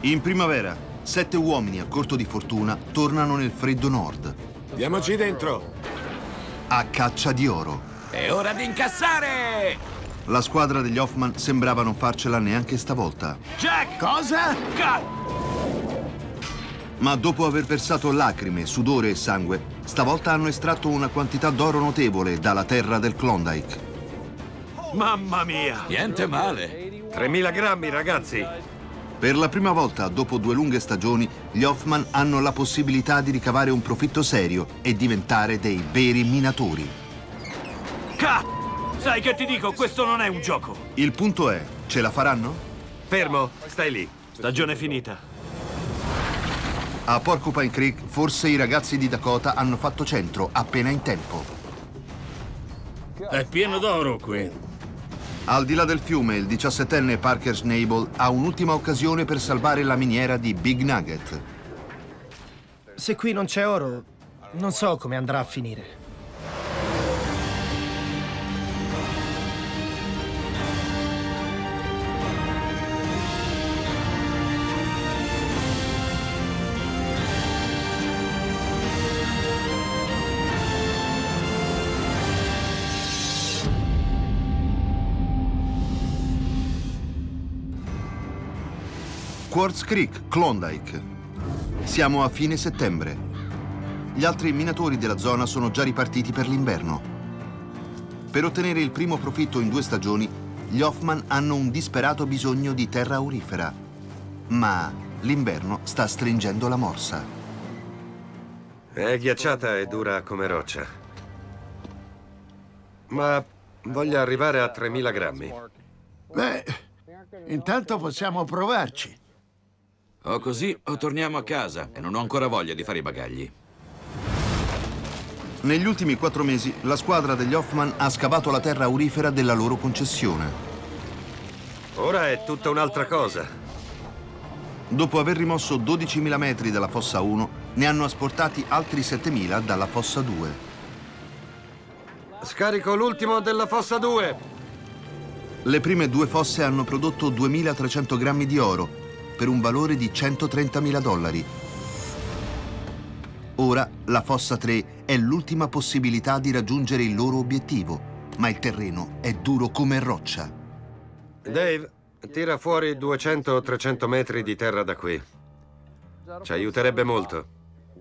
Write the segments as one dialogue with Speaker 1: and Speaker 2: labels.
Speaker 1: In primavera, sette uomini a corto di fortuna tornano nel freddo nord.
Speaker 2: Andiamoci dentro.
Speaker 1: A caccia di oro.
Speaker 3: È ora di incassare!
Speaker 1: La squadra degli Hoffman sembrava non farcela neanche stavolta.
Speaker 3: Jack!
Speaker 2: Cosa?
Speaker 3: Cut!
Speaker 1: Ma dopo aver versato lacrime, sudore e sangue, stavolta hanno estratto una quantità d'oro notevole dalla terra del Klondike.
Speaker 3: Mamma mia!
Speaker 4: Niente male.
Speaker 2: 3.000 grammi, ragazzi.
Speaker 1: Per la prima volta, dopo due lunghe stagioni, gli Hoffman hanno la possibilità di ricavare un profitto serio e diventare dei veri minatori.
Speaker 3: Cut! Sai che ti dico, questo non è un gioco.
Speaker 1: Il punto è, ce la faranno?
Speaker 2: Fermo, stai lì.
Speaker 3: Stagione finita.
Speaker 1: A Porcupine Creek, forse i ragazzi di Dakota hanno fatto centro appena in tempo.
Speaker 5: È pieno d'oro qui.
Speaker 1: Al di là del fiume, il 17enne Parker Schnabel ha un'ultima occasione per salvare la miniera di Big Nugget.
Speaker 6: Se qui non c'è oro, non so come andrà a finire.
Speaker 1: Quartz Creek, Klondike. Siamo a fine settembre. Gli altri minatori della zona sono già ripartiti per l'inverno. Per ottenere il primo profitto in due stagioni, gli Hoffman hanno un disperato bisogno di terra aurifera. Ma l'inverno sta stringendo la morsa.
Speaker 2: È ghiacciata e dura come roccia. Ma voglio arrivare a 3.000 grammi.
Speaker 7: Beh, intanto possiamo provarci.
Speaker 4: O così o torniamo a casa e non ho ancora voglia di fare i bagagli.
Speaker 1: Negli ultimi quattro mesi, la squadra degli Hoffman ha scavato la terra aurifera della loro concessione.
Speaker 2: Ora è tutta un'altra cosa.
Speaker 1: Dopo aver rimosso 12.000 metri dalla fossa 1, ne hanno asportati altri 7.000 dalla fossa 2.
Speaker 2: Scarico l'ultimo della fossa 2.
Speaker 1: Le prime due fosse hanno prodotto 2.300 grammi di oro, per un valore di 130.000 dollari. Ora la fossa 3 è l'ultima possibilità di raggiungere il loro obiettivo, ma il terreno è duro come roccia.
Speaker 2: Dave, tira fuori 200-300 metri di terra da qui. Ci aiuterebbe molto.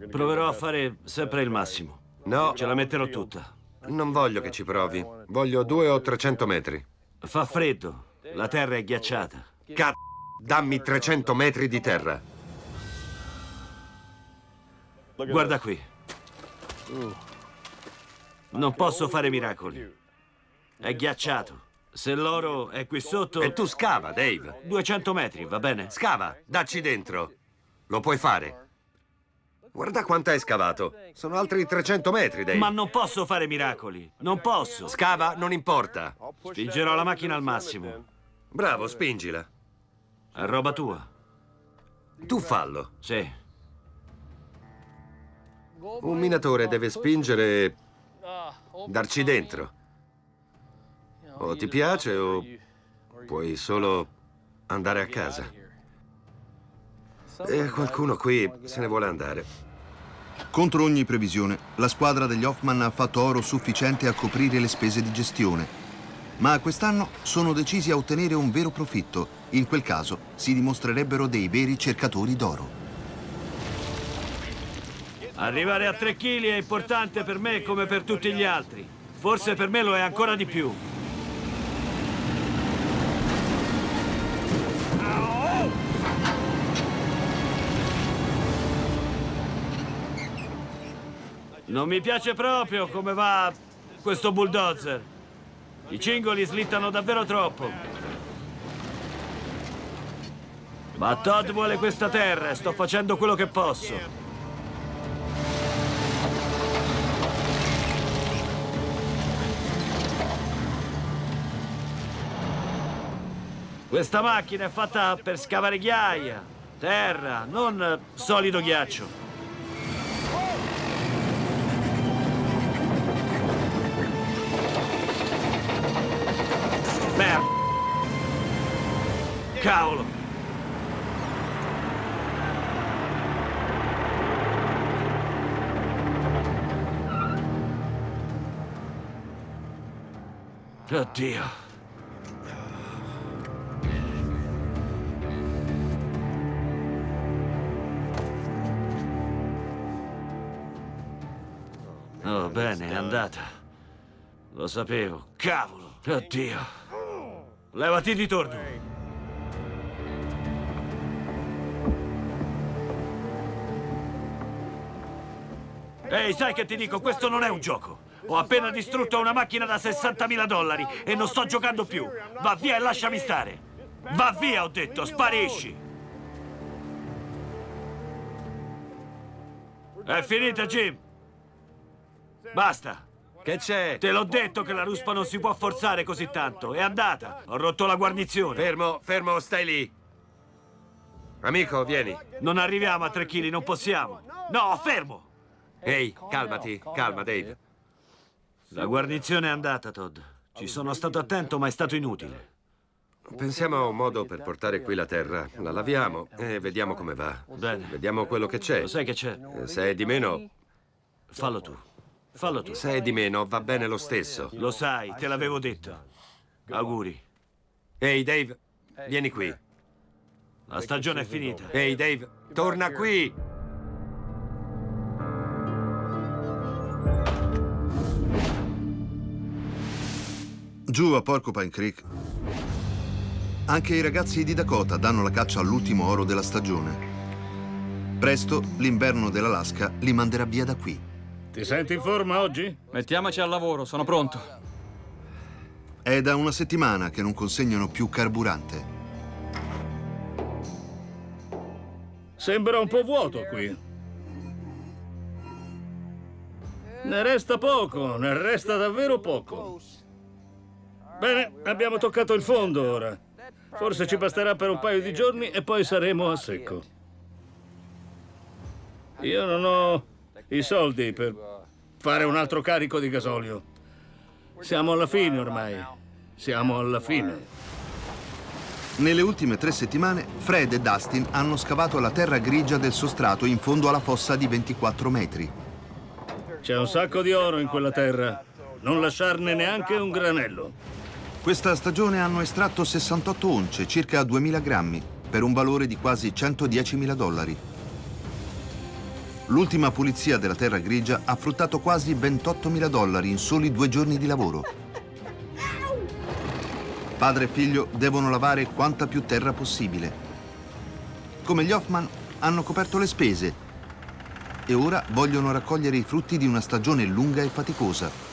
Speaker 3: Proverò a fare sempre il massimo.
Speaker 2: No,
Speaker 3: Ce la metterò tutta.
Speaker 2: non voglio che ci provi. Voglio 2 o 300 metri.
Speaker 3: Fa freddo. La terra è ghiacciata.
Speaker 2: Cazzo, dammi 300 metri di terra.
Speaker 3: Guarda qui. Non posso fare miracoli. È ghiacciato. Se l'oro è qui sotto...
Speaker 2: E tu scava, Dave.
Speaker 3: 200 metri, va bene?
Speaker 2: Scava, dacci dentro. Lo puoi fare. Guarda quanto hai scavato. Sono altri 300 metri, Dave.
Speaker 3: Ma non posso fare miracoli. Non posso.
Speaker 2: Scava, non importa.
Speaker 3: Spingerò la macchina al massimo.
Speaker 2: Bravo, spingila.
Speaker 3: È roba tua.
Speaker 2: Tu fallo.
Speaker 3: Sì.
Speaker 2: Un minatore deve spingere e darci dentro. O ti piace o puoi solo andare a casa. E qualcuno qui se ne vuole andare.
Speaker 1: Contro ogni previsione, la squadra degli Hoffman ha fatto oro sufficiente a coprire le spese di gestione. Ma quest'anno sono decisi a ottenere un vero profitto. In quel caso si dimostrerebbero dei veri cercatori d'oro.
Speaker 3: Arrivare a 3 kg è importante per me come per tutti gli altri. Forse per me lo è ancora di più. Non mi piace proprio come va questo bulldozer. I cingoli slittano davvero troppo. Ma Todd vuole questa terra e sto facendo quello che posso. Questa macchina è fatta per scavare ghiaia, terra, non solido ghiaccio. Oddio. Oh, bene, è andata. Lo sapevo. Cavolo. Oddio. Levati di torno. Ehi, sai che ti dico? Questo non è un gioco. Ho appena distrutto una macchina da 60.000 dollari e non sto giocando più. Va via e lasciami stare. Va via, ho detto, sparisci. È finita, Jim. Basta.
Speaker 2: Che c'è?
Speaker 3: Te l'ho detto che la ruspa non si può forzare così tanto. È andata. Ho rotto la guarnizione.
Speaker 2: Fermo, fermo, stai lì. Amico, vieni.
Speaker 3: Non arriviamo a tre chili, non possiamo. No, fermo.
Speaker 2: Ehi, calmati, calma, Dave.
Speaker 3: La guarnizione è andata, Todd. Ci sono stato attento, ma è stato inutile.
Speaker 2: Pensiamo a un modo per portare qui la terra. La laviamo e vediamo come va.
Speaker 3: Bene.
Speaker 2: Vediamo quello che c'è.
Speaker 3: Lo sai che c'è?
Speaker 2: Eh, Se è di meno,
Speaker 3: Fallo tu. Fallo tu.
Speaker 2: se è di meno, va bene lo stesso.
Speaker 3: Lo sai, te l'avevo detto. Auguri.
Speaker 2: Ehi, Dave, vieni qui.
Speaker 3: La stagione è finita.
Speaker 2: Ehi, Dave, torna qui!
Speaker 1: Giù a Porcupine Creek, anche i ragazzi di Dakota danno la caccia all'ultimo oro della stagione. Presto l'inverno dell'Alaska li manderà via da qui.
Speaker 5: Ti senti in forma oggi?
Speaker 8: Mettiamoci al lavoro, sono pronto.
Speaker 1: È da una settimana che non consegnano più carburante.
Speaker 5: Sembra un po' vuoto qui. Ne resta poco, ne resta davvero poco. Bene, abbiamo toccato il fondo ora. Forse ci basterà per un paio di giorni e poi saremo a secco. Io non ho i soldi per fare un altro carico di gasolio. Siamo alla fine ormai. Siamo alla fine.
Speaker 1: Nelle ultime tre settimane, Fred e Dustin hanno scavato la terra grigia del sostrato in fondo alla fossa di 24 metri.
Speaker 5: C'è un sacco di oro in quella terra. Non lasciarne neanche un granello.
Speaker 1: Questa stagione hanno estratto 68 once, circa 2000 grammi, per un valore di quasi 110.000 dollari. L'ultima pulizia della terra grigia ha fruttato quasi 28.000 dollari in soli due giorni di lavoro. Padre e figlio devono lavare quanta più terra possibile. Come gli Hoffman hanno coperto le spese e ora vogliono raccogliere i frutti di una stagione lunga e faticosa,